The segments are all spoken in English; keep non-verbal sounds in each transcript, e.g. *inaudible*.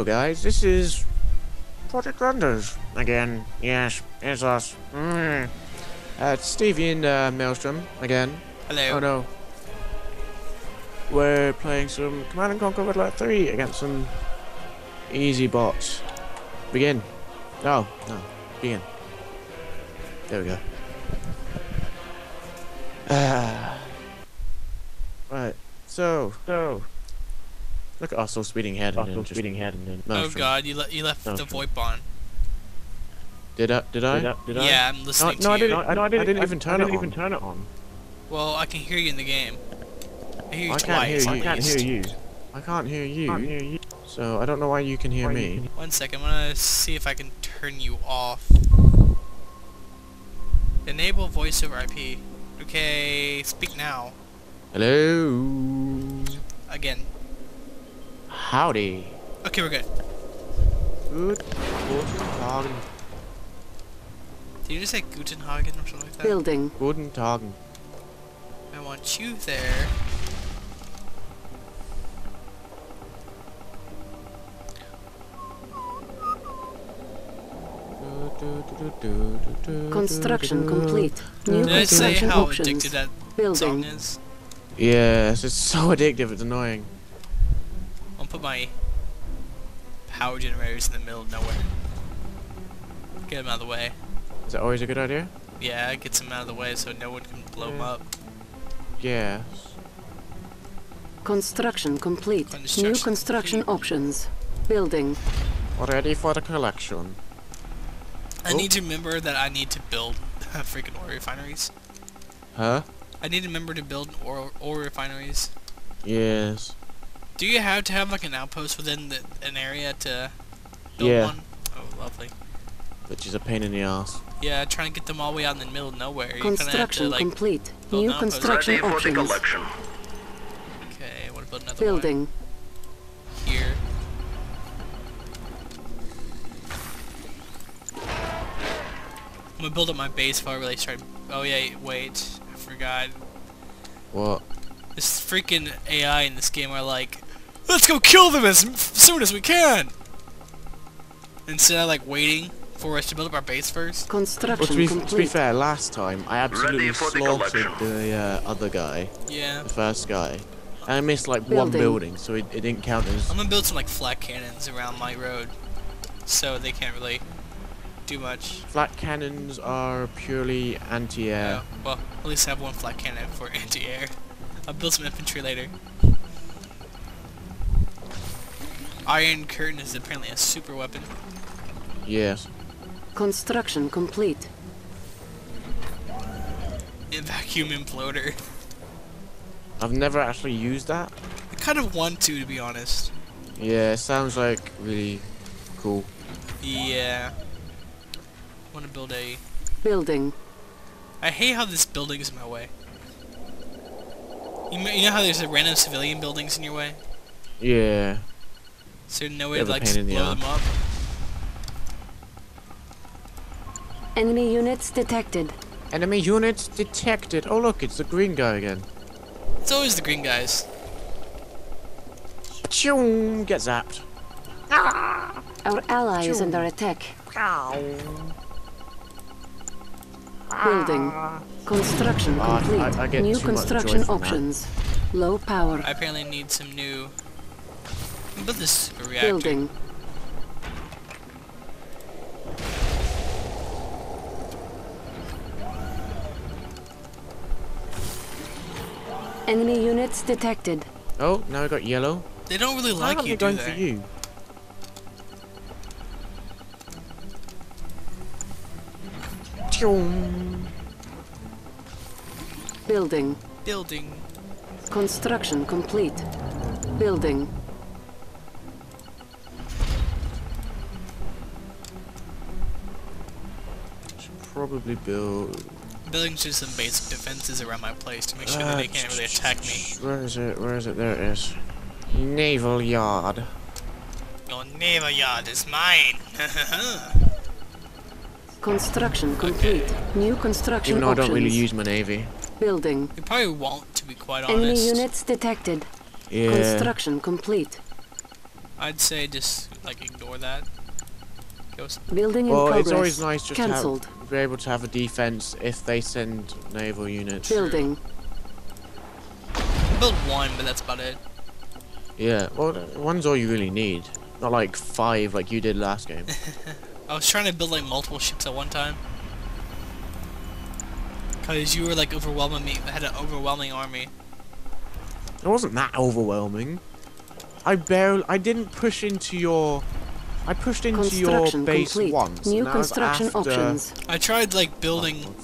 Hello guys, this is Project Renders again. Yes, it's us. Mm. Uh, it's Stevey and uh, Maelstrom again. Hello. Oh no. We're playing some Command and Conquer Red Alert 3 against some easy bots. Begin. No, no. Begin. There we go. Ah. *sighs* right. So, so. Look at us all speeding ahead and then speeding ahead and then Oh god, you, le you left No, the sure. VoIP on. Did I? Did I? Did I? Yeah, I'm No, listening no, I to you. didn't. I, I didn't even turn I didn't on. even turn it on. Well, I can hear you in the game. I hear you I twice. can't hear you. I can't hear you. I can't hear you. Can't hear you. So I don't know why you can hear Why me. can- One second, I'm gonna see if I can turn you off. Enable voice over IP. Okay, speak now. Hello. Again. Howdy. Okay, we're good. Good. Guten Did you just say Gutenhagen or something like that? Building. Guten Tagen. I want you there. Construction complete. New Did I say construction how options. addicted that song is? Yes, it's so addictive. It's annoying. I'll put my power generators in the middle of nowhere. Get them out of the way. Is that always a good idea? Yeah, get them out of the way so no one can blow them Yeah. up. Yes. Construction complete. Construction New construction complete. options. Building. Ready for the collection. I Oh. need to remember that I need to build *laughs* freaking oil refineries. Huh? I need to remember to build oil, oil refineries. Yes. Do you have to have like an outpost within the, an area to build Yeah. one? Oh, lovely. Which is a pain in the ass. Yeah, trying to get them all the way out in the middle of nowhere. You're gonna have to Construction like, complete. build New construction Ready for the options. collection. okay, I want to build another Building. one here. I'm gonna build up my base before I really start. Oh yeah, wait, I forgot. What? This freaking AI in this game are like, let's go kill them as soon as we can. Instead of like waiting for us to build up our base first. Well, Construction to be, to be fair, last time I absolutely Ready the slaughtered collection. the uh, other guy, Yeah. the first guy. And I missed like one Building. building, so it, it didn't count as I'm gonna build some like flak cannons around my road, so they can't really do much. Flak cannons are purely anti-air. Oh, well, at least I have one flak cannon for *laughs* anti-air. I'll build some infantry later. Iron Curtain is apparently a super weapon. Yes. Construction complete. A vacuum imploder. I've never actually used that. I kind of want to, to be honest. Yeah, it sounds like really cool. Yeah. I want to build a... Building. I hate how this building is in my way. You, you know how there's a random civilian buildings in your way? Yeah. Is there no way Bit to like pain the blow them up? Enemy units detected. Enemy units detected. Oh look, it's the green guy again. It's always the green guys. Choom, get zapped. Our ally is under attack. Building. Construction Ah, I- complete. I get New too much joy construction from that. options. Low power. I apparently need some new... But this reactor. Building. Enemy units detected. Oh, now I got yellow. They don't really like aren't you, they do going they? for you? Building. Building. Construction complete. Building. Probably build. Building just some basic defenses around my place to make sure that they Uh, can't really attack me. Where is it? Where is it? There it is. Naval yard. Your naval yard is mine. *laughs* Construction complete. New construction Even though I don't really use my navy. Building. you probably won't, to be quite Enemy honest. units detected. Yeah. Construction complete. I'd say just like ignore that. Building in Well, progress. it's always nice just Cancelled. To have, be able to have a defense if they send naval units. Building. build one, but that's about it. Yeah, well, one's all you really need. Not like five like you did last game. *laughs* I was trying to build like multiple ships at one time. Cause you were like overwhelming me, I had an overwhelming army. It wasn't that overwhelming. I barely, I didn't push into your, I pushed into your base complete. once. New and that was construction options. I tried like building,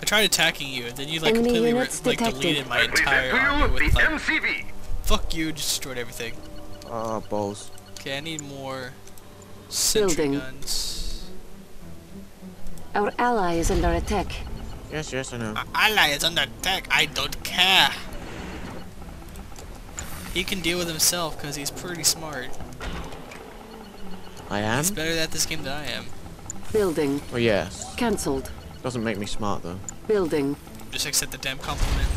I tried attacking you, and then you like Enemy completely like detected. deleted my entire army with the like, MCV. fuck you, just destroyed everything. Oh balls. Okay, I need more sentry Building. guns. Our ally is under attack. Yes, yes, I know. Our ally is under attack. I don't care. He can deal with himself because he's pretty smart. I am. He's better at this game than I am. Building. Oh, yeah. Cancelled. Doesn't make me smart though. Building. Just accept the damn compliment.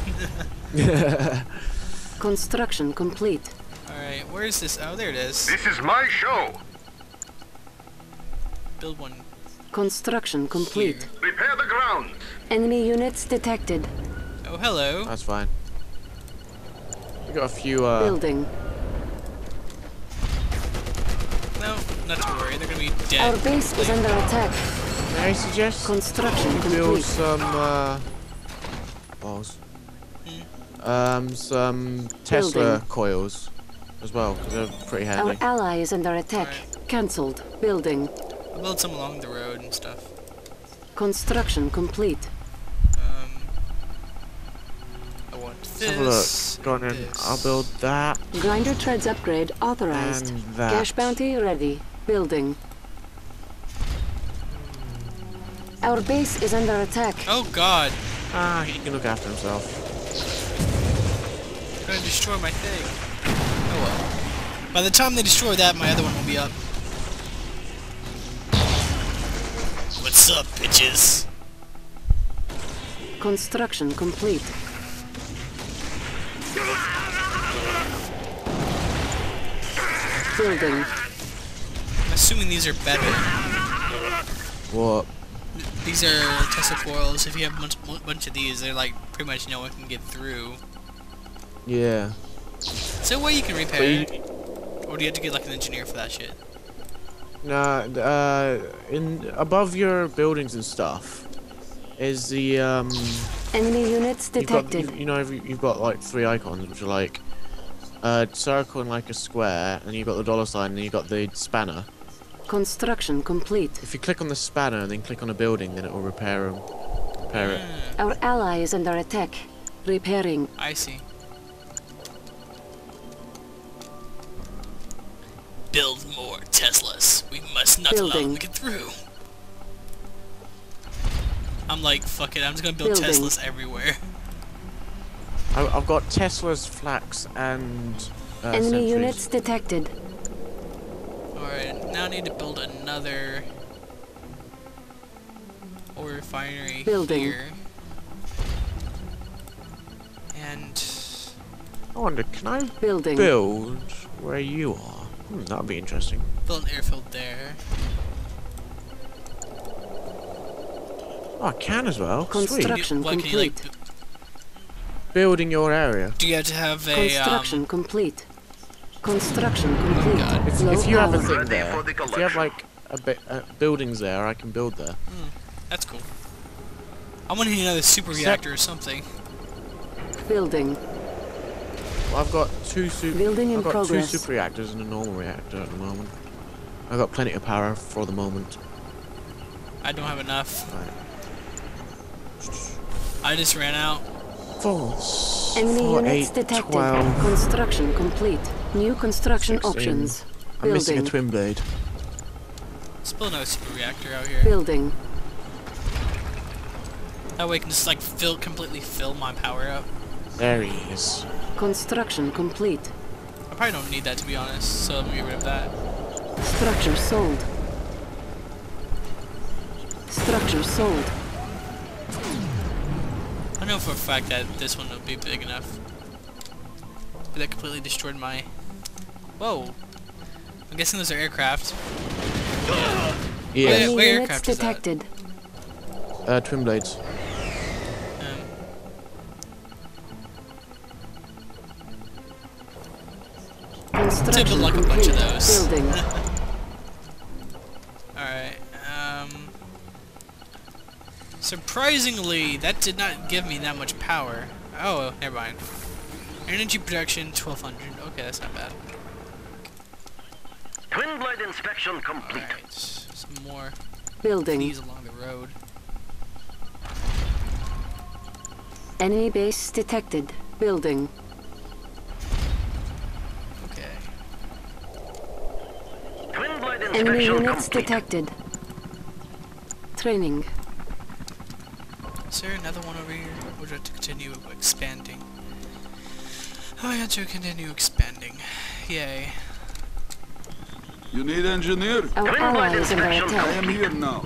*laughs* *laughs* Construction complete. Alright, where is this? Oh, there it is. This is my show. Build one Construction complete. here. Prepare the grounds. Enemy units detected. Oh, hello. That's fine. We got a few. Uh, Building. No, not to worry. They're gonna be Our base is under attack. may I suggest Construction we build complete. some uh, balls. Um, some Tesla Building. coils as well, because they're pretty Our ally is under attack. Cancelled. Building. I'll build some along the road and stuff. Construction complete. Um, I want this. Have a look. Go on in. I'll build that Grinder treads upgrade authorized. and that. Cash bounty ready. Building. Our base is under attack. Oh God! Ah, he can look after himself. They're gonna destroy my thing. Oh well. By the time they destroy that, my other one will be up. What's up, bitches? Construction complete. Building. I'm assuming these are better. What? These are Tesla coils. If you have a bunch, bunch of these, they're like pretty much no one can get through. Yeah. Is there a way you can repair But it? Or do you have to get like an engineer for that shit? nah, uh, in above your buildings and stuff is the um. Enemy units You've got, detected. you, you know, you've you've got like three icons, which are like a circle and like a square, and you've got the dollar sign, and you've got the spanner. Construction complete. If you click on the spanner and then click on a building, then it will repair 'em- Repair it. Hmm, Our ally is under attack. Repairing. I see. Build more Teslas. We must not allow them to get through. I'm like, fuck it, I'm just gonna build Building. Teslas everywhere. I, I've got Tesla's flaks and uh, Enemy sentries. units detected. Alright, now need to build another oil refinery Building. here. And I wonder, can I Building. build where you are? Hmm, that would be interesting. build an airfield there. Oh, I can as well. Sweet. Construction What, can you, like, complete. Building your area. do you have to have a Construction um, complete. Construction complete. God. If, if you have a power. thing there, the if you have like a bit uh, buildings there, I can build there. That's cool. I'm gonna need another super Sep- reactor or something. Building. Well, I've got two super. Building in I've got progress. two super reactors and a normal reactor at the moment. I've got plenty of power for the moment. I don't have enough. Right. I just ran out. False. Enemy Four, units eight, detected. 12. Construction complete. New construction 16. options. I'm missing a twin blade. Let's build another super reactor out here. Building. That way I can just like fill completely fill my power up. There he is. Construction complete. I probably don't need that to be honest, so let me get rid of that. Structure sold. Structure sold. I know for a fact that this one will be big enough. But that completely destroyed my. Whoa! I'm guessing those are aircraft. Yeah, Where- Enemy where units aircraft is that? detected. uh, twin blades. Um, Construction like a bunch of those. *laughs* Building. Alright, um... Surprisingly, that did not give me that much power. Oh, never mind. Energy production, 1200. Okay, that's not bad. Twin blade inspection complete. Alright, some more Building. these along the road. Enemy base detected. Building. Okay. Twin blade Enemy units complete. detected. Training. Is there another one over here? Or do I have to continue expanding? Oh, I have to continue expanding. Yay. You need engineer? Our Twin ally blade is inspection I am here now.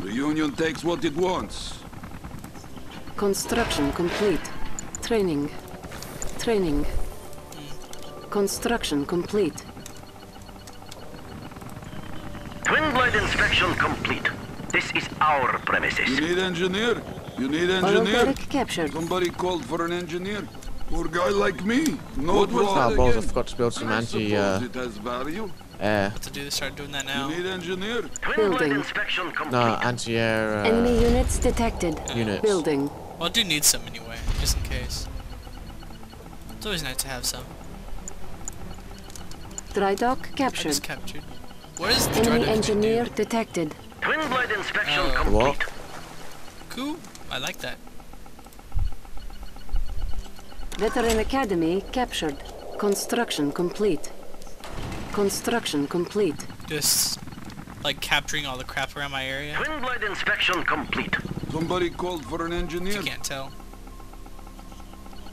The Union takes what it wants. Construction complete. Training. Training. Construction complete. Twin blade inspection complete. This is our premises. You need engineer? You need Oil engineer? derrick captured. Somebody called for an engineer? Poor guy like me. No Oh, draw balls, I again. forgot to build some I anti, suppose uh, it has value. air. What to do? Start doing that now. You need engineer? Twin blade Building. inspection complete. No, anti-air, uh, Enemy units detected. units. Building. Well, I do need some anyway, just in case. It's always nice to have some. Dry dock I captured. just captured. What is the Enemy dreaded engineer detected. Twin blade inspection Oh. complete. What? Cool. I like that. Veteran Academy captured. Construction complete. Construction complete. Just like capturing all the crap around my area. Twin blade inspection complete. Somebody called for an engineer? you can't tell.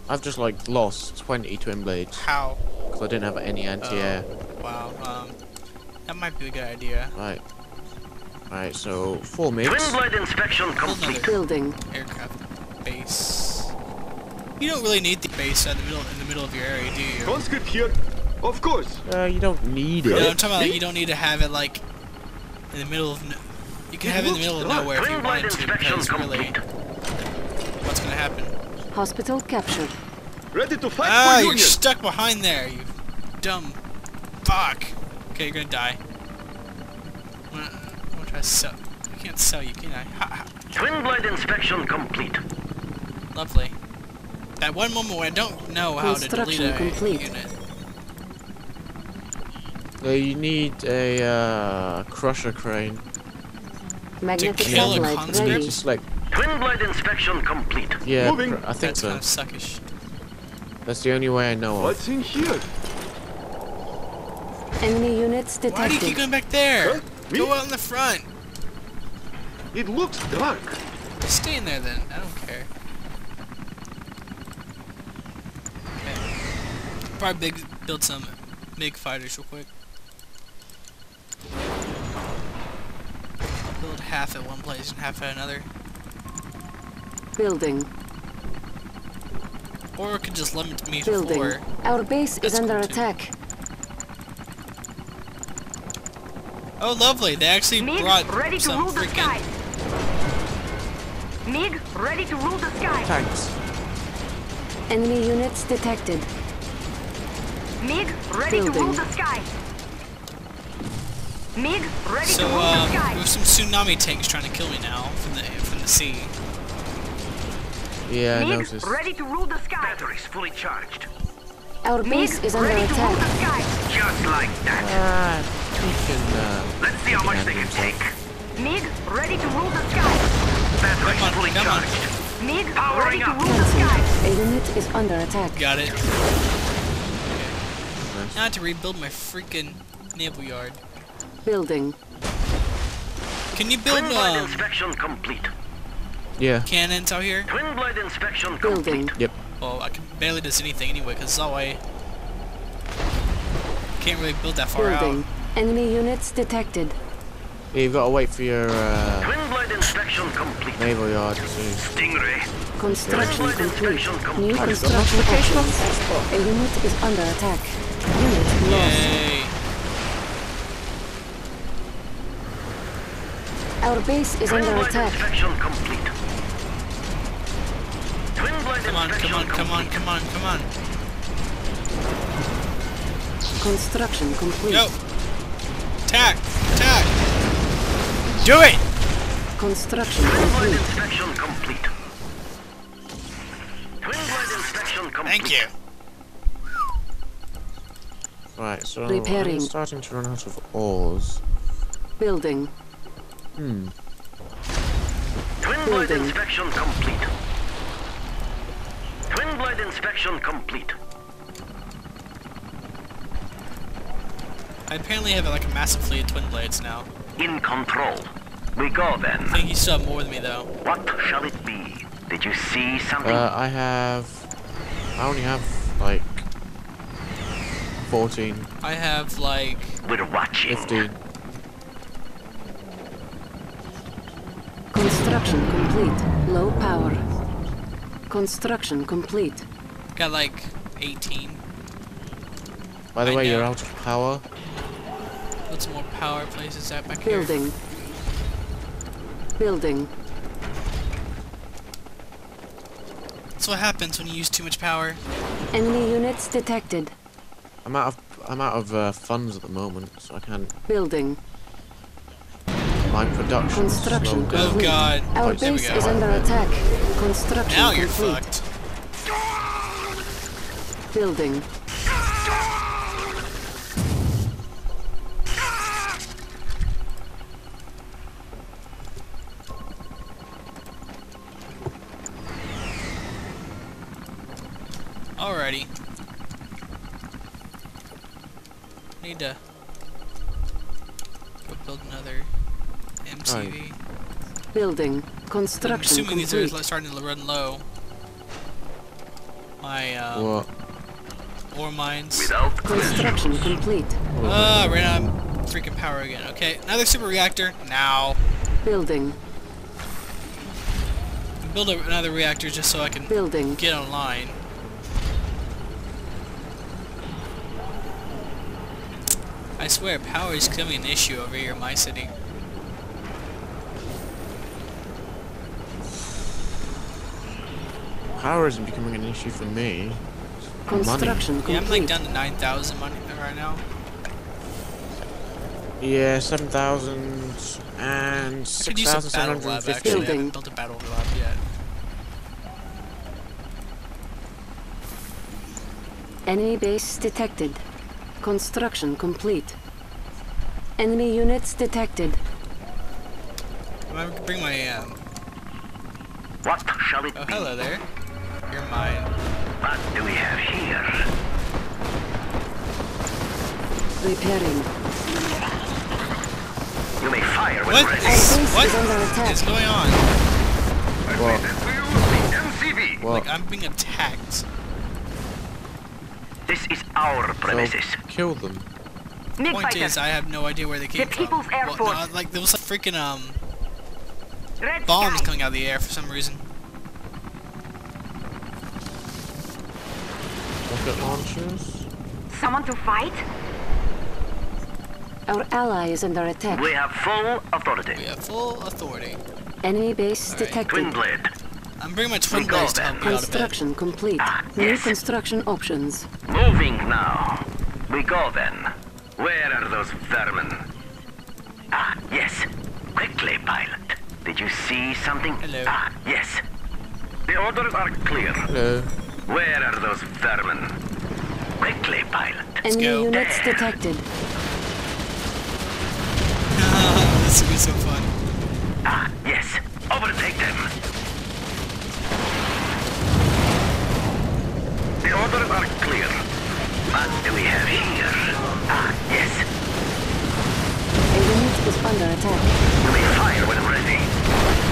I've just like lost 20 twin blades How? because I didn't have any anti-air. Wow. Um, that might be a good idea. Right. Right, so four Twin mids. blade inspection complete. Building. aircraft base. You don't really need the base in the middle in the middle of your area, do you? Conscript here. Of course. Uh, you don't need No, it. I'm talking about like you don't need to have it like in the middle of. No you can It have it in the middle of nowhere if you Twin wanted to, inspection because really, complete. what's gonna happen? Hospital captured. Ready to fight Ah, for you're Union. stuck behind there, you dumb fuck. Okay, you're gonna die. I'm gonna, I'm gonna try to sell. I can't sell you, can I? Ha, ha. Twin blade inspection complete. Lovely. That one moment when I don't know how to delete Construction a complete. unit. Uh, you need a uh, crusher crane. Magnetic kill a satellite conscript? Just like, Twin blade inspection complete. yeah, Moving. I think That's so. kind of suckish. That's the only way I know of. What's in here? Enemy units detected. Why do you keep detected. going back there? Huh? Me? Go out in the front. It looks dark. Stay in there then. I don't care. Okay. Probably big, build some big fighters real quick. Build half at one place and half at another. Building. Or it could just limit me to Building. four. Our base That's is under cool, too. attack. Oh, lovely. They actually MiG brought ready to some rule the freaking... sky. MiG ready to rule the sky. Tanks. Enemy units detected. MiG ready to rule the sky. MiG ready So, to rule um, the sky. So, there's some tsunami tanks trying to kill me now from the from the sea. Yeah, I MiG noticed. ready to rule the sky. Batteries fully charged. Our MiG base is under ready to rule the attack. sky. Just like that. Ah, we can, uh, Let's see how much they can take. MiG ready to rule the sky. Batteries Come on, fully come on. charged. MiG Powering ready to up. rule the sky. A unit is under attack. Got it. nice. Now I have to rebuild my freaking naval yard. Building. Can you build Twin blade um, inspection complete. Yeah. cannons out here? Twin blade inspection Building. complete. Yep. Well, I can barely does anything anyway, because it's all I can't really build that far Building. out. Enemy units detected. Yeah, you've got to wait for your uh, twin blade inspection complete. Naval yard. Stingray. Construction yeah. complete. New construction options. A unit is under attack. Unit lost. Yay. Our base is twin under attack. Inspection complete. Twin blade come on, come on, come on, come on, come on. Construction complete. Yo. Attack! Attack! Do it! Construction Twin blade complete. inspection complete. Twin blade inspection complete. Thank you. Right, so Repairing. I'm starting to run out of ores. Building. Hmm. Twin blade Building. inspection complete. Twin blade inspection complete. I apparently have like a massive fleet of twin blades now. In control. We go then. I think you still have more than me though. What shall it be? Did you see something? Uh, I have. I only have like 14, I have like We're watching. 15. Construction complete. Low power. Construction complete. got like 18. By the I way, you're out of power. Put some more power places out back here. Building. Building. That's what happens when you use too much power. Enemy units detected. I'm out of I'm out of uh, funds at the moment, so I can't. Building. My production Construction slowed down. Oh god. Our There base go. is under attack. Construction Now you're complete. fucked. Building. Need to go build another MCV. Building. I'm Construction assuming these are complete. starting to run low. My um, What? ore mines. Without Construction complete. Ah, ran out of freaking power again. Okay, another super reactor now. Building. Build a, another reactor just so I can Building. get online. I swear, power is becoming an issue over here in my city. Power isn't becoming an issue for me. Construction Yeah, I'm like down to 9,000 money right now. Yeah, 7,000 and Could use a battle lab 6,750. actually. I haven't built a battle lab yet. Enemy base detected. Construction complete. Enemy units detected. I'm gonna bring my um. what shall it Oh, be? hello there. You're mine. What do we have here? Repairing. You may fire when What ready. is what is under attack. is going on? What? MCV. Like I'm being attacked. This is our So, premises. kill them. MiG Point fighter. is, I have no idea where they came from. People's Air Well, Force. no, like there was like freaking um Red bombs sky. coming out of the air for some reason. Rocket launchers. Someone to fight? Our ally is under attack. We have full authority. We have full authority. Enemy base Alright. Twin detected. blade. I'm bringing my twin We go to help me out. Construction complete. Ah, New yes. construction options. Moving now. We go then. Where are those vermin? Ah, yes. Quickly, pilot. Did you see something? Hello. Ah, yes. The orders are clear. Hello. Where are those vermin? Quickly, pilot. Enemy go. units detected. *laughs* this will be so fun. Ah, yes. Overtake them. The orders are clear. What do we have here? Ah, yes. A unit is under attack. May fire when ready.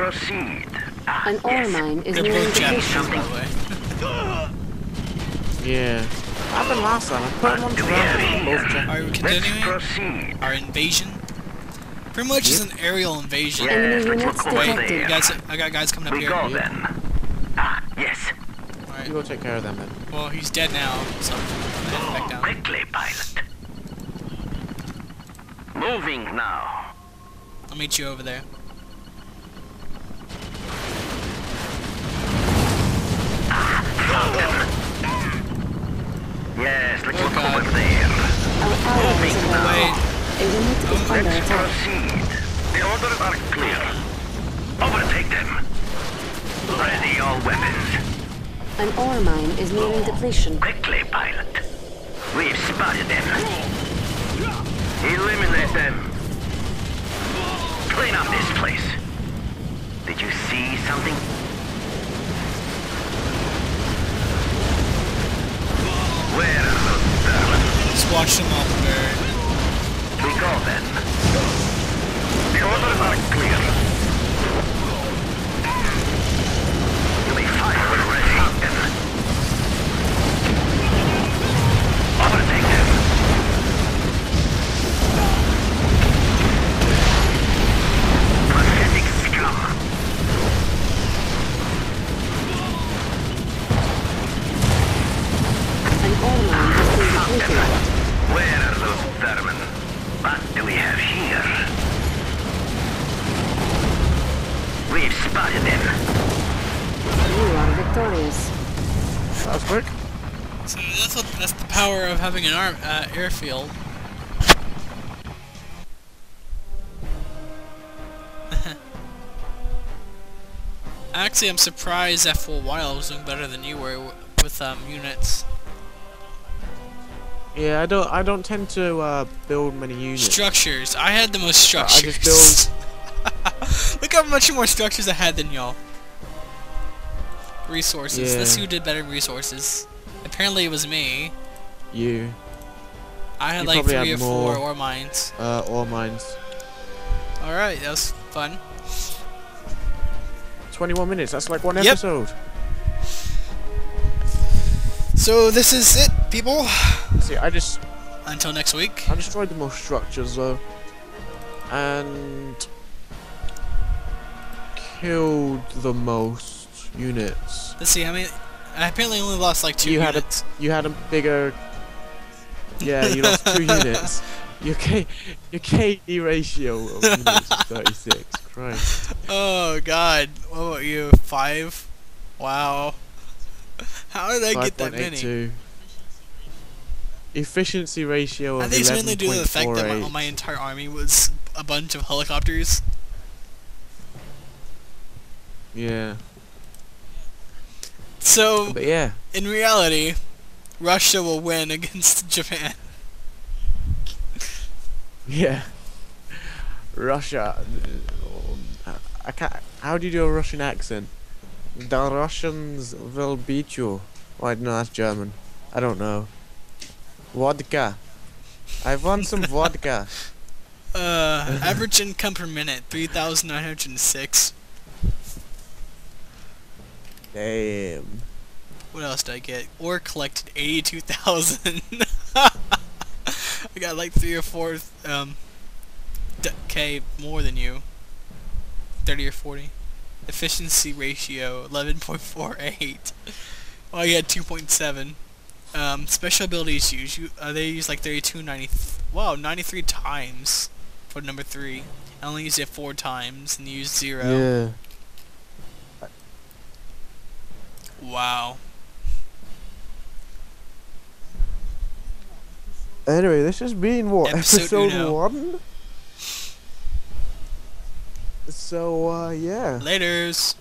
Proceed. Ah, An ore yes. mine is Good nearing both chapters, depletion. by the way. Yeah. What happened last time? I put him on Do we trial. have Both here? check- Are we Let's continuing our invasion? Pretty much is an aerial invasion. Yes, Enemy units Wait, detected. you guys, I got guys coming up We here. go then. Ah, yes. Alright. You go take care of them then. Well, he's dead now, so I'm heading back down. Quickly, pilot. Moving now. I'll meet you over there. Moving are Wait, A unit is under Let's attack. proceed. The orders are clear. Overtake them. Ready all weapons. An ore mine is nearing depletion. Quickly, pilot. We've spotted them. Eliminate them. Clean up this place. Did you see something? Where are those vermin? Just watch them all burn. We go then. The orders are clear. Having an arm uh, airfield. *laughs* Actually, I'm surprised that for a while I was doing better than you were with um, units. Yeah, I don't. I don't tend to uh, build many units. Structures. I had the most structures. I just *laughs* Look how much more structures I had than y'all. Resources. Let's see who did better resources. Apparently it was me. You, I had You like three or had four more. ore mines. uh, ore mines. Alright, that was fun. 21 minutes. That's like one Yep. episode. So this is it, people. See, I just Until next week. I destroyed the most structures though, and killed the most units. Let's see, how many... I apparently only lost like two You had a- You had a bigger. Yeah, you lost two units. Your K, your KD ratio of *laughs* units is 36. Christ. Oh god. What about you? Five? Wow. How did I get that many? 5.82. Efficiency ratio of I think it's mainly due to the fact that my, my entire army was a bunch of helicopters. Yeah, So, but yeah, in reality, Russia will win against *laughs* Japan. yeah. Russia. I can't. How do you do a Russian accent? The Russians will beat you. Wait, no, that's German. I don't know. Vodka. I want some *laughs* vodka. Uh, average income per minute, 3,906. Damn. What else did I get? Or collected 82,000. *laughs* I got like three or four um, d- K more than you. 30 or 40. Efficiency ratio 11.48. Well, *laughs* you had 2.7. Um, special abilities used. You, uh, they use like 32, 90. Wow, 93 times for number three. I only used it four times and used zero. Yeah. Wow. Anyway, this has been what Episode episode one. So uh, yeah. Laters.